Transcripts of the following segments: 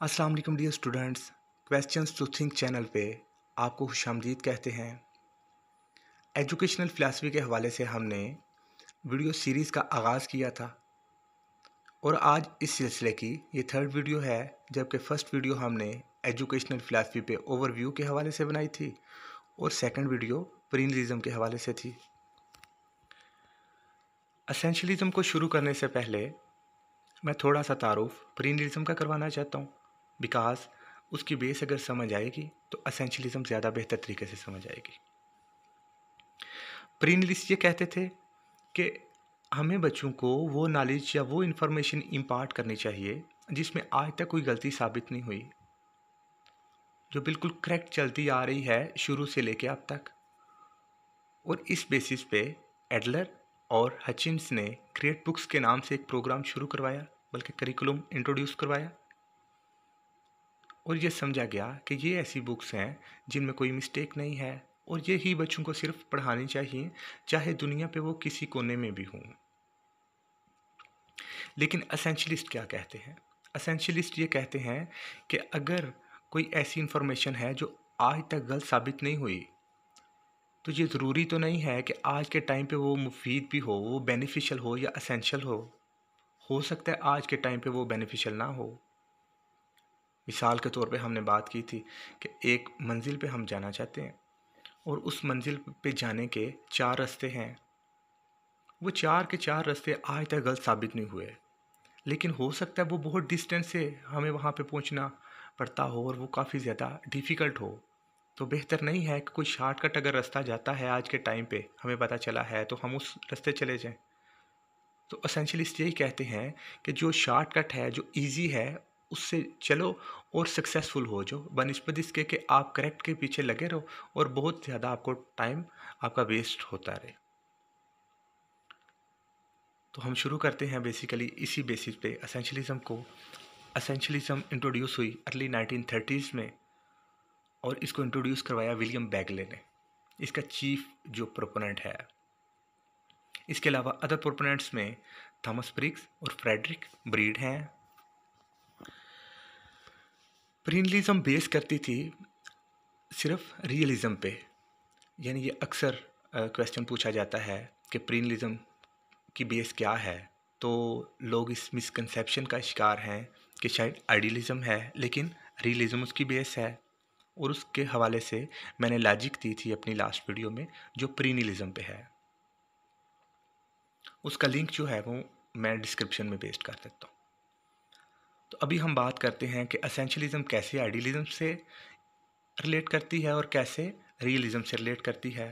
अस्सलाम वालेकुम dear students, questions to think channel पे आपको खुश कहते हैं। एजुकेशनल फ़िलासफ़ी के हवाले से हमने वीडियो सीरीज़ का आगाज़ किया था। और आज इस सिलसिले की ये थर्ड वीडियो है, जबकि फ़र्स्ट वीडियो हमने एजुकेशनल फ़िलासफ़ी पे ओवरव्यू के हवाले से बनाई थी और सेकंड वीडियो प्रीनलिज़म के हवाले से थी। असेंशलिज़म को शुरू करने से पहले मैं थोड़ा सा तारुफ प्रीनलिज़म का करवाना चाहता हूँ। बिकॉज़ उसकी बेस अगर समझ आएगी तो असेंशलिज्म ज़्यादा बेहतर तरीके से समझ आएगी। प्रीनलिस्ट ये कहते थे कि हमें बच्चों को वो नॉलेज या वो इन्फॉर्मेशन इम्पार्ट करनी चाहिए, जिसमें आज तक कोई गलती साबित नहीं हुई। जो बिल्कुल करेक्ट चलती आ रही है शुरू से लेके अब तक। और इस बेसिस पे एडलर और हचिन्स ने ग्रेट बुक्स के नाम से एक प्रोग्राम शुरू करवाया, बल्कि करिकुलम इंट्रोड्यूस करवाया। और ये समझा गया कि ये ऐसी बुक्स हैं जिनमें कोई मिस्टेक नहीं है और ये ही बच्चों को सिर्फ़ पढ़ानी चाहिए, चाहे दुनिया पे वो किसी कोने में भी हों। लेकिन असेंशलिस्ट क्या कहते हैं? असेंशलिस्ट ये कहते हैं कि अगर कोई ऐसी इंफॉर्मेशन है जो आज तक गलत साबित नहीं हुई तो ये ज़रूरी तो नहीं है कि आज के टाइम पे वो मुफीद भी हो, वो बेनिफिशियल हो या असेंशियल हो। हो सकता है आज के टाइम पे वो बेनिफिशियल ना हो। मिसाल के तौर पे हमने बात की थी कि एक मंजिल पे हम जाना चाहते हैं और उस मंजिल पे जाने के चार रास्ते हैं। वो चार के चार रास्ते आज तक गलत साबित नहीं हुए। लेकिन हो सकता है वो बहुत डिस्टेंस से हमें वहाँ पे पहुँचना पड़ता हो और वो काफ़ी ज़्यादा डिफ़िकल्ट हो। तो बेहतर नहीं है कि कोई शार्टकट अगर रास्ता जाता है आज के टाइम पे, हमें पता चला है तो हम उस रास्ते चले जाएँ। तो असेंशलिस्ट यही कहते हैं कि जो शार्टकट है, जो इजी है उससे चलो और सक्सेसफुल हो जाओ। बनस्पत इसके कि आप करेक्ट के पीछे लगे रहो और बहुत ज़्यादा आपको टाइम आपका वेस्ट होता रहे। तो हम शुरू करते हैं बेसिकली इसी बेसिस पे। असेंशलिज्म को असेंशलिज्म इंट्रोड्यूस हुई अर्ली नाइनटीन थर्टीज़ में और इसको इंट्रोड्यूस करवाया विलियम बैगले ने। इसका चीफ जो प्रोपोनेंट है। इसके अलावा अदर प्रोपोनेंट्स में थॉमस ब्रिक्स और फ्रेडरिक ब्रीड हैं। प्रीनलिज्म बेस करती थी सिर्फ़ रियलिज़म पे। यानी ये अक्सर क्वेश्चन पूछा जाता है कि प्रीनलिज्म की बेस क्या है? तो लोग इस मिसकंसेप्शन का शिकार हैं कि शायद आइडियलिज़म है, लेकिन रियलिज़म उसकी बेस है। और उसके हवाले से मैंने लॉजिक दी थी अपनी लास्ट वीडियो में, जो प्रीनिलिज्म पे है। उसका लिंक जो है वो मैं डिस्क्रिप्शन में पेस्ट कर सकता हूँ। तो अभी हम बात करते हैं कि असेंशलिज्म कैसे आइडियलिज्म से रिलेट करती है और कैसे रियलिज्म से रिलेट करती है।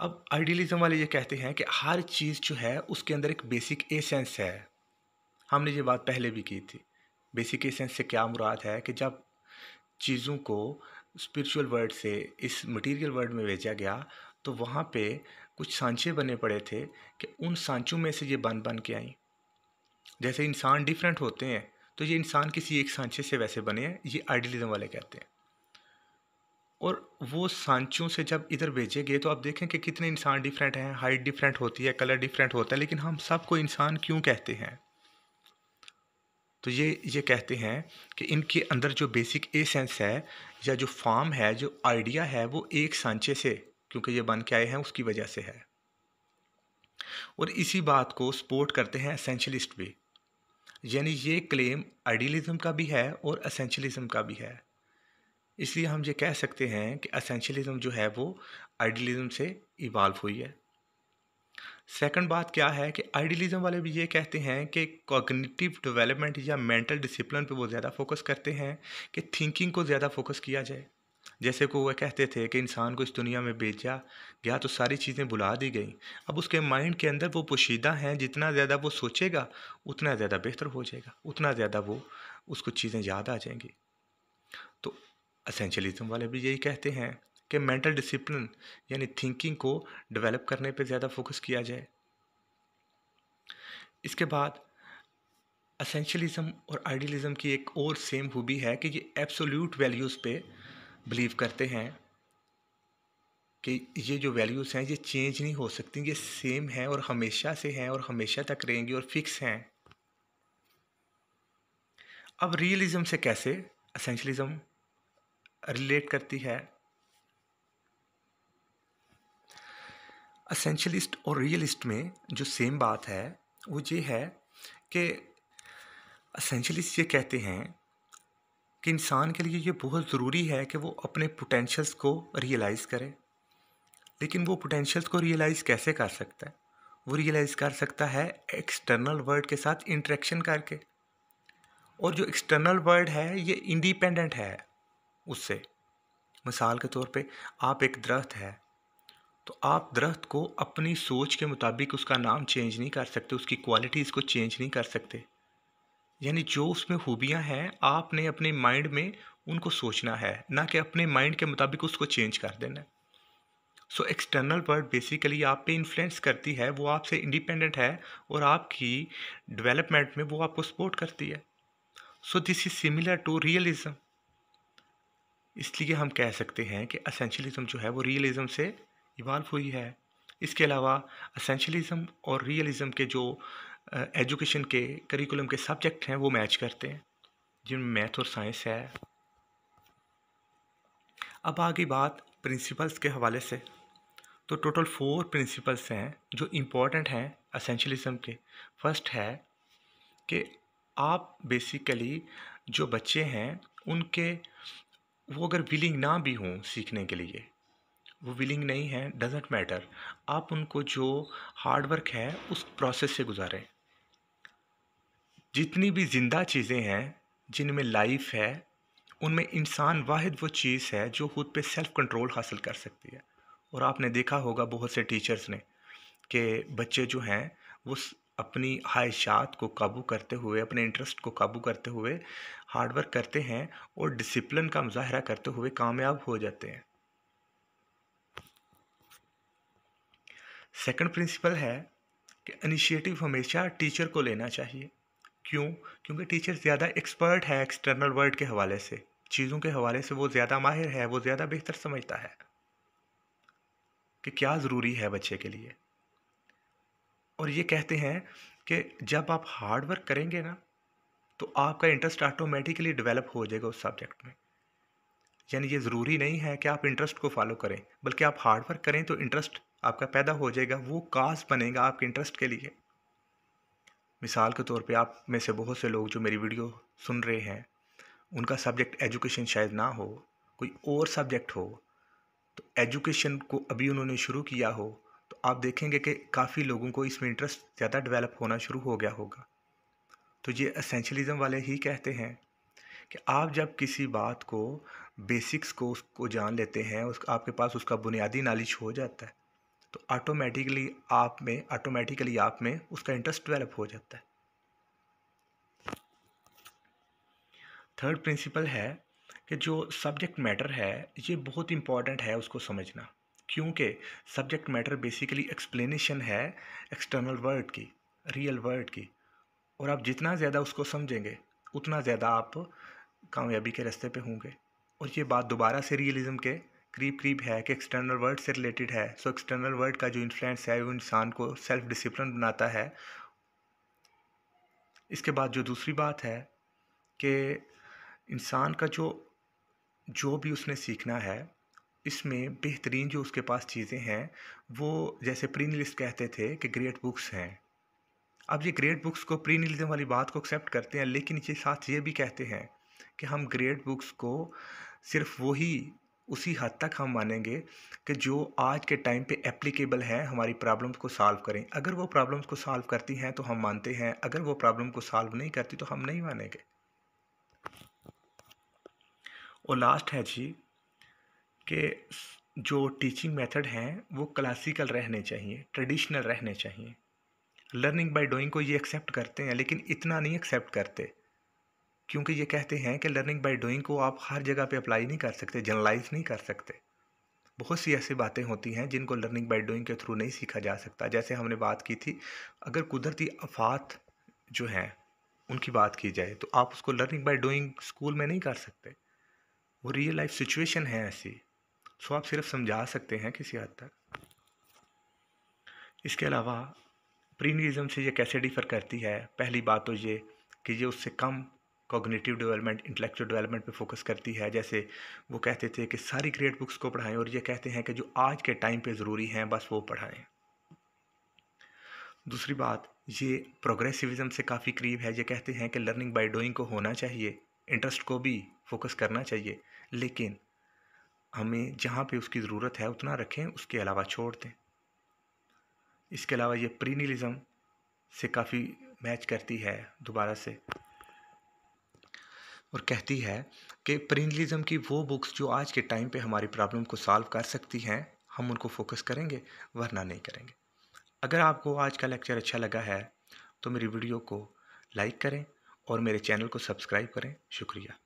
अब आइडियलिज्म वाले ये कहते हैं कि हर चीज़ जो है, उसके अंदर एक बेसिक एसेंस है। हमने ये बात पहले भी की थी। बेसिक एसेंस से क्या मुराद है कि जब चीज़ों को स्पिरिचुअल वर्ल्ड से, इस मटेरियल वर्ल्ड में भेजा गया तो वहाँ पे कुछ सांचे बने पड़े थे कि उन सांचों में से ये बन बन के आई। जैसे इंसान डिफरेंट होते हैं तो ये इंसान किसी एक सांचे से वैसे बने हैं, ये आइडियलिज्म वाले कहते हैं। और वो सांचों से जब इधर भेजे गए तो आप देखें कि कितने इंसान डिफरेंट हैं हाइट डिफरेंट होती है कलर डिफरेंट होता है, लेकिन हम सबको इंसान क्यों कहते हैं? तो ये ये कहते हैं कि इनके अंदर जो बेसिक एसेंस है, या जो फॉर्म है, जो आइडिया है, वो एक सांचे से, क्योंकि ये बन के आए हैं, उसकी वजह से है। और इसी बात को सपोर्ट करते हैं असेंशलिस्ट भी। यानी ये क्लेम आइडियलिज्म का भी है और असेंशलिज्म का भी है। इसलिए हम ये कह सकते हैं कि असेंशलिज्म जो है वो आइडियलिज्म से इवाल्व हुई है। सेकंड बात क्या है कि आइडियलिज्म वाले भी ये कहते हैं कि कॉग्निटिव डेवलपमेंट या मेंटल डिसिप्लिन पे वो ज़्यादा फोकस करते हैं कि थिंकिंग को ज़्यादा फोकस किया जाए। जैसे को वह कहते थे कि इंसान को इस दुनिया में भेजा गया तो सारी चीज़ें बुला दी गई। अब उसके माइंड के अंदर वो पोशीदा हैं, जितना ज़्यादा वो सोचेगा, उतना ज़्यादा बेहतर हो जाएगा, उतना ज़्यादा वो उसको चीज़ें याद आ जाएँगी। तो असेंशलिज्म वाले भी यही कहते हैं कि मेंटल डिसिप्लिन यानी थिंकिंग को डेवलप करने पे ज़्यादा फोकस किया जाए। इसके बाद असेंशलिज्म और आइडियलिज्म की एक और सेम खूबी है कि ये एब्सोल्यूट वैल्यूज़ पे बिलीव करते हैं कि ये जो वैल्यूज़ हैं, ये चेंज नहीं हो सकती, ये सेम हैं और हमेशा से हैं और हमेशा तक रहेंगी और फिक्स हैं। अब रियलिज्म से कैसे? असेंशलिज्म रिलेट करती है। असेंशलिस्ट और रियलिस्ट में जो सेम बात है, वो ये है कि असेंशलिस्ट ये कहते हैं कि इंसान के लिए ये बहुत ज़रूरी है कि वो अपने पोटेंशियल्स को रियलाइज़ करे। लेकिन वो पोटेंशियल्स को रियलाइज़ कैसे कर सकता है? वो रियलाइज़ कर सकता है एक्सटर्नल वर्ल्ड के साथ इंटरेक्शन करके। और जो एक्सटर्नल वर्ल्ड है, ये इंडिपेंडेंट है उससे। मिसाल के तौर पे, आप एक दरख्त है तो आप दरख्त को अपनी सोच के मुताबिक उसका नाम चेंज नहीं कर सकते, उसकी क्वालिटीज़ को चेंज नहीं कर सकते। यानी जो उसमें खूबियाँ हैं, आपने अपने माइंड में उनको सोचना है, ना कि अपने माइंड के मुताबिक उसको चेंज कर देना सो एक्सटर्नल वर्ल्ड बेसिकली आप पे इन्फ्लुएंस करती है, वो आपसे इंडिपेंडेंट है और आपकी डेवलपमेंट में वो आपको सपोर्ट करती है। So this is similar to realism इसलिए हम कह सकते हैं कि असेंशलिज्म जो है, वो रियलिज़म से इवाल्व हुई है। इसके अलावा असेंशलिज्म और रियलिज़म के जो एजुकेशन के करिकुलम के सब्जेक्ट हैं, वो मैच करते हैं, जिनमें मैथ और साइंस है। अब आगे बात प्रिंसिपल्स के हवाले से। तो टोटल फोर प्रिंसिपल्स हैं, जो इम्पोर्टेंट हैं असेंशलिज्म के। फ़र्स्ट है कि आप बेसिकली जो बच्चे हैं, उनके, वो अगर विलिंग ना भी हों सीखने के लिए, वो विलिंग नहीं है डजेंट मैटर आप उनको जो हार्ड वर्क है, उस प्रोसेस से गुजारें। जितनी भी ज़िंदा चीज़ें हैं, जिनमें लाइफ है, उनमें इंसान वाहिद वो चीज़ है जो खुद पे सेल्फ कंट्रोल हासिल कर सकती है। और आपने देखा होगा बहुत से टीचर्स ने कि बच्चे जो हैं, वो अपनी ख्वाहिशात को काबू करते हुए, अपने इंटरेस्ट को काबू करते हुए हार्डवर्क करते हैं और डिसिप्लिन का मुजाहरा करते हुए कामयाब हो जाते हैं। सेकंड प्रिंसिपल है कि इनिशिएटिव हमेशा टीचर को लेना चाहिए। क्यों? क्योंकि टीचर ज़्यादा एक्सपर्ट है एक्सटर्नल वर्ल्ड के हवाले से। चीज़ों के हवाले से वो ज़्यादा माहिर है, वो ज़्यादा बेहतर समझता है कि क्या ज़रूरी है बच्चे के लिए। और ये कहते हैं कि जब आप हार्ड वर्क करेंगे ना तो आपका इंटरेस्ट ऑटोमेटिकली डेवलप हो जाएगा उस सब्जेक्ट में। यानी ये ज़रूरी नहीं है कि आप इंटरेस्ट को फॉलो करें, बल्कि आप हार्ड वर्क करें तो इंटरेस्ट आपका पैदा हो जाएगा, वो काज बनेगा आपके इंटरेस्ट के लिए। मिसाल के तौर पे आप में से बहुत से लोग जो मेरी वीडियो सुन रहे हैं, उनका सब्जेक्ट एजुकेशन शायद ना हो, कोई और सब्जेक्ट हो तो एजुकेशन को अभी उन्होंने शुरू किया हो तो आप देखेंगे कि काफ़ी लोगों को इसमें इंटरेस्ट ज़्यादा डेवलप होना शुरू हो गया होगा। तो ये असेंशलिज़म वाले ही कहते हैं कि आप जब किसी बात को बेसिक्स को उसको जान लेते हैं, उस, आपके पास उसका बुनियादी नॉलेज हो जाता है तो ऑटोमेटिकली आप में ऑटोमेटिकली आप में उसका इंटरेस्ट डेवलप हो जाता है। थर्ड प्रिंसिपल है कि जो सब्जेक्ट मैटर है, ये बहुत इंपॉर्टेंट है उसको समझना। क्योंकि सब्जेक्ट मैटर बेसिकली एक्सप्लेनेशन है एक्सटर्नल वर्ड की रियल वर्ड की। और आप जितना ज़्यादा उसको समझेंगे, उतना ज़्यादा आप कामयाबी के रास्ते पे होंगे। और ये बात दोबारा से रियलिज़म के करीब करीब है कि एक्सटर्नल वर्ड से रिलेटेड है। सो एक्सटर्नल वर्ड का जो इन्फ्लुएंस है, वो इंसान को सेल्फ डिसिप्लिन बनाता है। इसके बाद जो दूसरी बात है कि इंसान का जो जो भी उसने सीखना है, इसमें बेहतरीन जो उसके पास चीज़ें हैं, वो जैसे प्री लिस्ट कहते थे कि ग्रेट बुक्स हैं। अब ये ग्रेट बुक्स को प्री वाली बात को एक्सेप्ट करते हैं, लेकिन इसके साथ ये भी कहते हैं कि हम ग्रेट बुक्स को सिर्फ़ वही उसी हद तक हम मानेंगे कि जो आज के टाइम पे एप्लीकेबल है, हमारी प्रॉब्लम्स को सॉल्व करें। अगर वो प्रॉब्लम्स को सॉल्व करती हैं तो हम मानते हैं, अगर वो प्रॉब्लम को सॉल्व नहीं करती तो हम नहीं मानेंगे। और लास्ट है जी, कि जो टीचिंग मेथड हैं, वो क्लासिकल रहने चाहिए ट्रेडिशनल रहने चाहिए। लर्निंग बाय डूइंग को ये एक्सेप्ट करते हैं, लेकिन इतना नहीं एक्सेप्ट करते। क्योंकि ये कहते हैं कि लर्निंग बाय डूइंग को आप हर जगह पे अप्लाई नहीं कर सकते जनरलाइज नहीं कर सकते। बहुत सी ऐसी बातें होती हैं जिनको लर्निंग बाय डूइंग के थ्रू नहीं सीखा जा सकता। जैसे हमने बात की थी, अगर कुदरती आफात जो हैं, उनकी बात की जाए तो आप उसको लर्निंग बाय डूइंग स्कूल में नहीं कर सकते। वो रियल लाइफ सिचुएशन है ऐसी। सो आप सिर्फ़ समझा सकते हैं किसी हद तक। इसके अलावा प्रीनिज़म से ये कैसे डिफ़र करती है? पहली बात तो ये कि ये उससे कम कॉग्निटिव डेवलपमेंट इंटेलेक्चुअल डेवलपमेंट पे फोकस करती है। जैसे वो कहते थे कि सारी ग्रेट बुक्स को पढ़ाएँ और ये कहते हैं कि जो आज के टाइम पे ज़रूरी हैं, बस वो पढ़ाएँ। दूसरी बात, ये प्रोग्रेसिविज्म से काफ़ी करीब है। ये कहते हैं कि लर्निंग बाय डूइंग को होना चाहिए इंटरेस्ट को भी फोकस करना चाहिए। लेकिन हमें जहाँ पे उसकी ज़रूरत है, उतना रखें, उसके अलावा छोड़ दें। इसके अलावा ये प्रीनिलिज़म से काफ़ी मैच करती है दोबारा से। और कहती है कि प्रीनिलिज़म की वो बुक्स जो आज के टाइम पे हमारी प्रॉब्लम को सॉल्व कर सकती हैं, हम उनको फोकस करेंगे, वरना नहीं करेंगे। अगर आपको आज का लेक्चर अच्छा लगा है तो मेरी वीडियो को लाइक करें और मेरे चैनल को सब्सक्राइब करें। शुक्रिया।